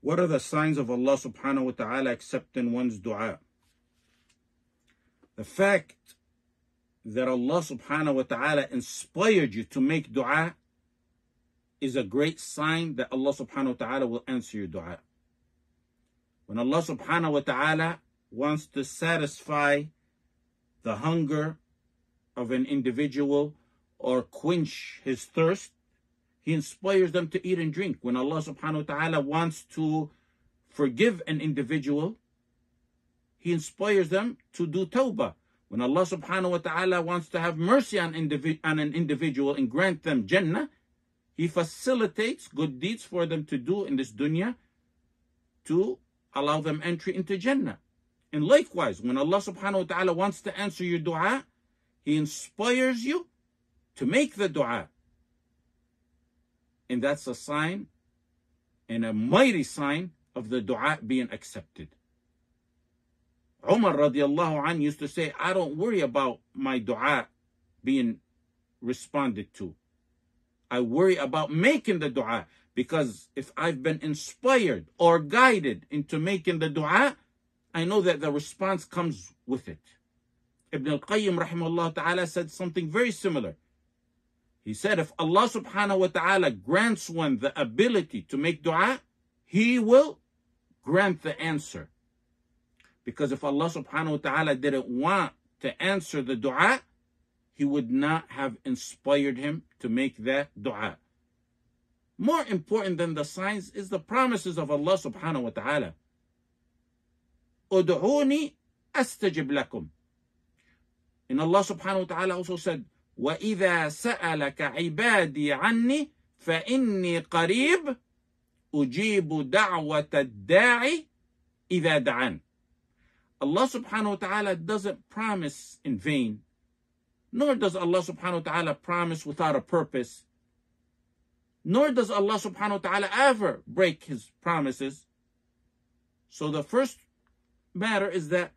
What are the signs of Allah subhanahu wa ta'ala accepting one's dua? The fact that Allah subhanahu wa ta'ala inspired you to make dua is a great sign that Allah subhanahu wa ta'ala will answer your dua. When Allah subhanahu wa ta'ala wants to satisfy the hunger of an individual or quench his thirst, he inspires them to eat and drink. When Allah subhanahu wa ta'ala wants to forgive an individual, He inspires them to do tawbah. When Allah subhanahu wa ta'ala wants to have mercy on, indivi- on an individual and grant them Jannah, He facilitates good deeds for them to do in this dunya to allow them entry into Jannah. And likewise, when Allah subhanahu wa ta'ala wants to answer your dua, He inspires you to make the dua. And that's a sign and a mighty sign of the dua being accepted. Umar radiallahu anh used to say, I don't worry about my dua being responded to. I worry about making the dua because if I've been inspired or guided into making the dua, I know that the response comes with it. Ibn al-Qayyim rahimahullah ta'ala said something very similar. He said, if Allah subhanahu wa ta'ala grants one the ability to make dua, He will grant the answer. Because if Allah subhanahu wa ta'ala didn't want to answer the dua, He would not have inspired him to make that dua. More important than the signs is the promises of Allah subhanahu wa ta'ala. Udu'uni astajib lakum. And Allah subhanahu wa ta'ala also said, وإذا سألك عبادي عني فإني قريب أجيب دعوة الداعي إذا دعان. Allah subhanahu wa ta'ala doesn't promise in vain, nor does Allah subhanahu wa ta'ala promise without a purpose, nor does Allah subhanahu wa ta'ala ever break his promises. So the first matter is that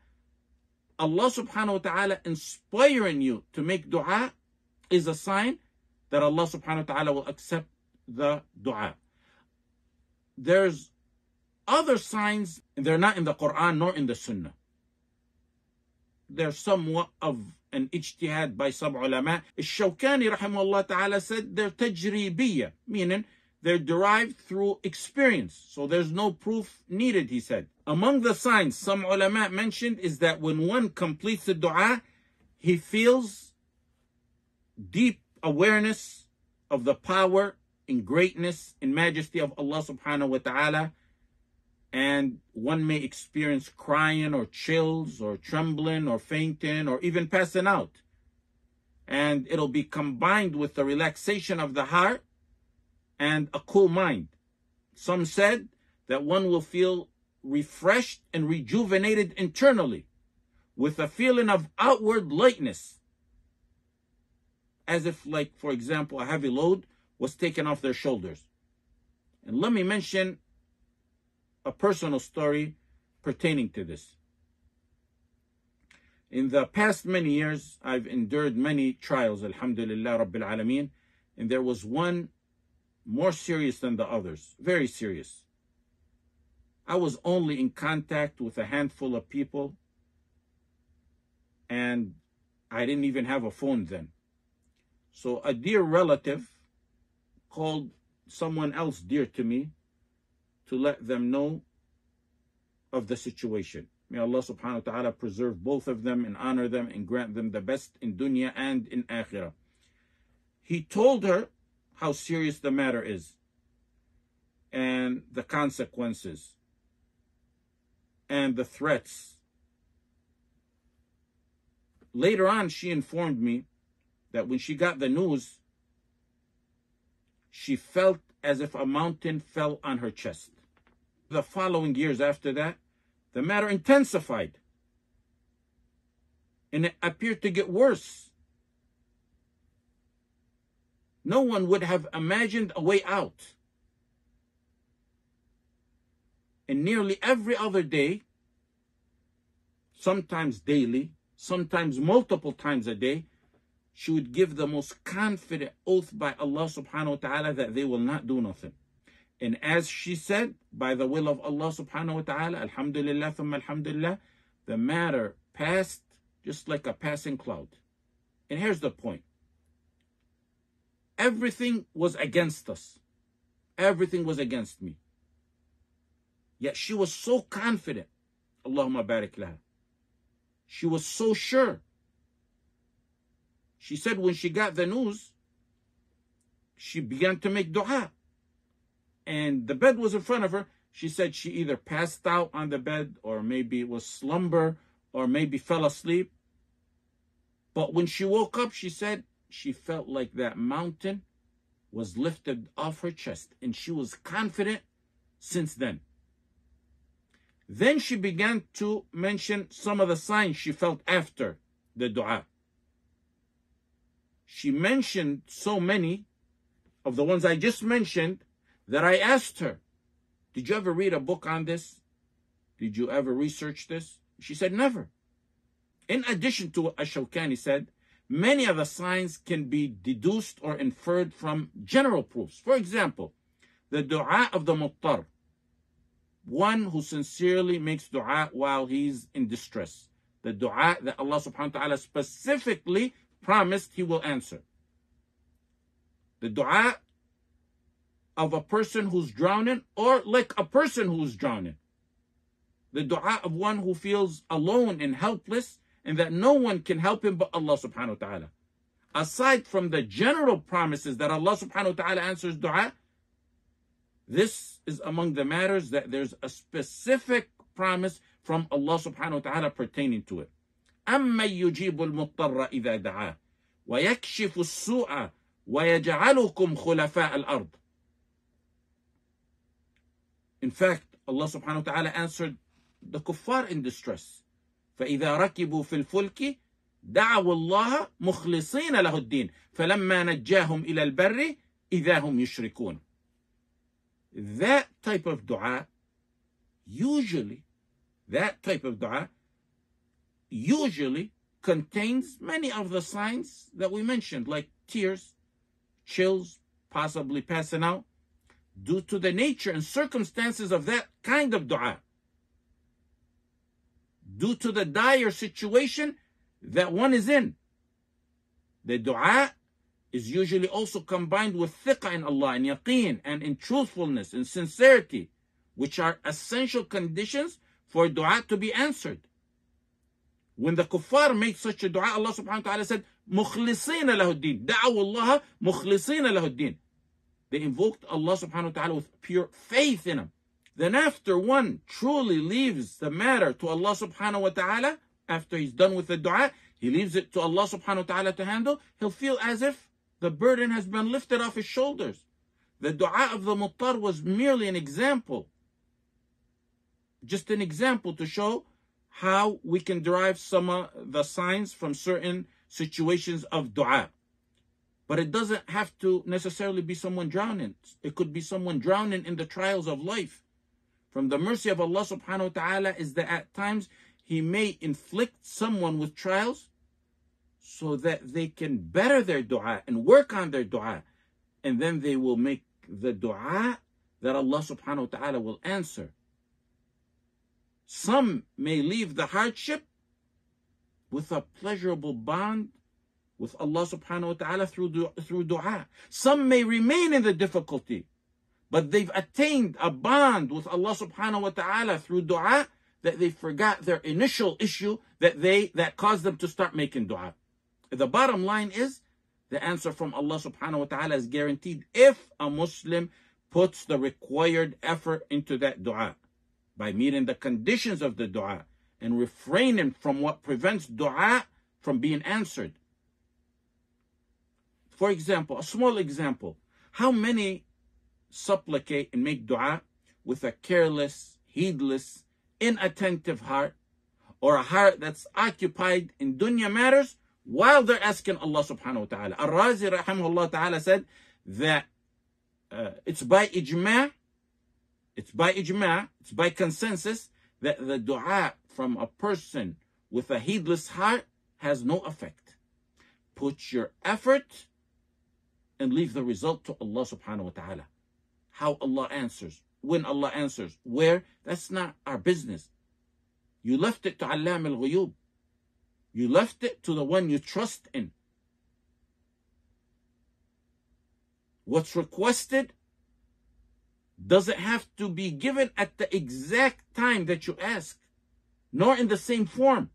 Allah subhanahu wa ta'ala inspiring you to make dua is a sign that Allah subhanahu wa ta'ala will accept the dua. There's other signs, they're not in the Quran nor in the Sunnah. They're somewhat of an ijtihad by some ulama. Shawkani rahimahullah ta'ala said they're tajribiyya, meaning they're derived through experience. So there's no proof needed, he said. Among the signs some ulama mentioned is that when one completes the dua, he feels deep awareness of the power and greatness and majesty of Allah subhanahu wa ta'ala. And one may experience crying or chills or trembling or fainting or even passing out. And it'll be combined with the relaxation of the heart and a cool mind. Some said that one will feel refreshed and rejuvenated internally with a feeling of outward lightness. As if, like, for example, a heavy load was taken off their shoulders. And let me mention a personal story pertaining to this. In the past many years, I've endured many trials, alhamdulillah rabbil alameen, and there was one more serious than the others, very serious. I was only in contact with a handful of people, and I didn't even have a phone then. So a dear relative called someone else dear to me to let them know of the situation. May Allah subhanahu wa ta'ala preserve both of them and honor them and grant them the best in dunya and in akhirah. He told her how serious the matter is and the consequences and the threats. Later on, she informed me that when she got the news, she felt as if a mountain fell on her chest. The following years after that, the matter intensified and it appeared to get worse. No one would have imagined a way out. And nearly every other day, sometimes daily, sometimes multiple times a day, she would give the most confident oath by Allah subhanahu wa ta'ala that they will not do nothing. And as she said, by the will of Allah subhanahu wa ta'ala, alhamdulillah, thumma alhamdulillah, the matter passed just like a passing cloud. And here's the point. Everything was against us. Everything was against me. Yet she was so confident. Allahumma barik laha. She was so sure. She said when she got the news, she began to make dua. And the bed was in front of her. She said she either passed out on the bed or maybe it was slumber or maybe fell asleep. But when she woke up, she said she felt like that mountain was lifted off her chest and she was confident since then. Then she began to mention some of the signs she felt after the dua. She mentioned so many of the ones I just mentioned that I asked her, Did you ever read a book on this? Did you ever research this? She said, Never. In addition to what ash-Shawkani said, many of the signs can be deduced or inferred from general proofs. For example, the dua of the mudtar, one who sincerely makes dua while he's in distress. The dua that Allah subhanahu wa ta'ala specifically promised he will answer. The dua of a person who's drowning or like a person who's drowning. The dua of one who feels alone and helpless and that no one can help him but Allah subhanahu wa ta'ala. Aside from the general promises that Allah subhanahu wa ta'ala answers dua, this is among the matters that there's a specific promise from Allah subhanahu wa ta'ala pertaining to it. أَمَّن يُجِيبُ الْمُضْطَرَّ إِذَا دَعَاهُ وَيَكْشِفُ السُّوءَ وَيَجْعَلُكُمْ خُلَفَاءَ الْأَرْضِ. In fact, Allah subhanahu wa ta'ala answered the kuffar in distress. فإذا ركبوا في الفلك دعوا الله مخلصين له الدين. فلما نجاهم إلى البر إذا هم يشركون. That type of dua usually that type of dua usually contains many of the signs that we mentioned like tears chills possibly passing out due to the nature and circumstances of that kind of dua due to the dire situation that one is in. The dua is usually also combined with thiqah in Allah and yaqeen and in truthfulness and sincerity, which are essential conditions for dua to be answered. When the kuffar made such a dua, Allah subhanahu wa ta'ala said, مُخْلِصِينَ لَهُ الدِّينَ دَعَوُوا اللَّهَ مُخْلِصِينَ لَهُ الدِّينَ They invoked Allah subhanahu wa ta'ala with pure faith in Him. Then after one truly leaves the matter to Allah subhanahu wa ta'ala, after he's done with the dua, he leaves it to Allah subhanahu wa ta'ala to handle, he'll feel as if the burden has been lifted off his shoulders. The dua of the mudtar was merely an example. Just an example to show how we can derive some of the signs from certain situations of dua. But it doesn't have to necessarily be someone drowning. It could be someone drowning in the trials of life. From the mercy of Allah subhanahu wa ta'ala is that at times He may inflict someone with trials so that they can better their dua and work on their dua. And then they will make the dua that Allah subhanahu wa ta'ala will answer. Some may leave the hardship with a pleasurable bond with Allah subhanahu wa ta'ala through, du- through dua. Some may remain in the difficulty, but they've attained a bond with Allah subhanahu wa ta'ala through dua that they forgot their initial issue that they that caused them to start making dua. The bottom line is the answer from Allah subhanahu wa ta'ala is guaranteed if a Muslim puts the required effort into that dua by meeting the conditions of the dua and refraining from what prevents dua from being answered. For example, a small example. How many supplicate and make dua with a careless, heedless, inattentive heart or a heart that's occupied in dunya matters while they're asking Allah subhanahu wa ta'ala. Al-Razi rahimahullah ta'ala said that uh, it's by ijma' it's by ijma' it's by consensus that the dua from a person with a heedless heart has no effect. Put your effort and leave the result to Allah subhanahu wa ta'ala. how Allah answers, when Allah answers, where, that's not our business. You left it to Allam al Ghuyub. You left it to the one you trust in. What's requested doesn't have to be given at the exact time that you ask, nor in the same form.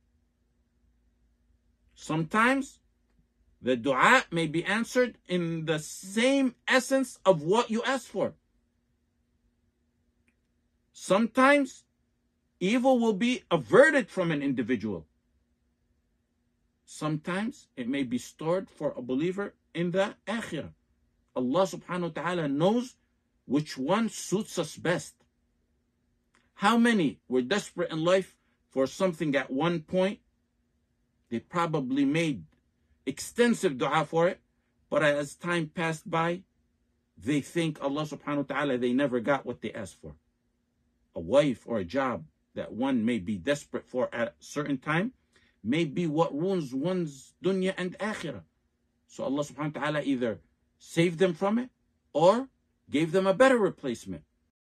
Sometimes the dua may be answered in the same essence of what you asked for. Sometimes evil will be averted from an individual. Sometimes it may be stored for a believer in the akhirah. Allah subhanahu wa ta'ala knows which one suits us best. How many were desperate in life for something at one point? They probably made extensive dua for it, but as time passed by, they think Allah subhanahu wa ta'ala they never got what they asked for. A wife or a job that one may be desperate for at a certain time may be what ruins one's dunya and akhirah. So Allah subhanahu wa ta'ala either saved them from it or gave them a better replacement.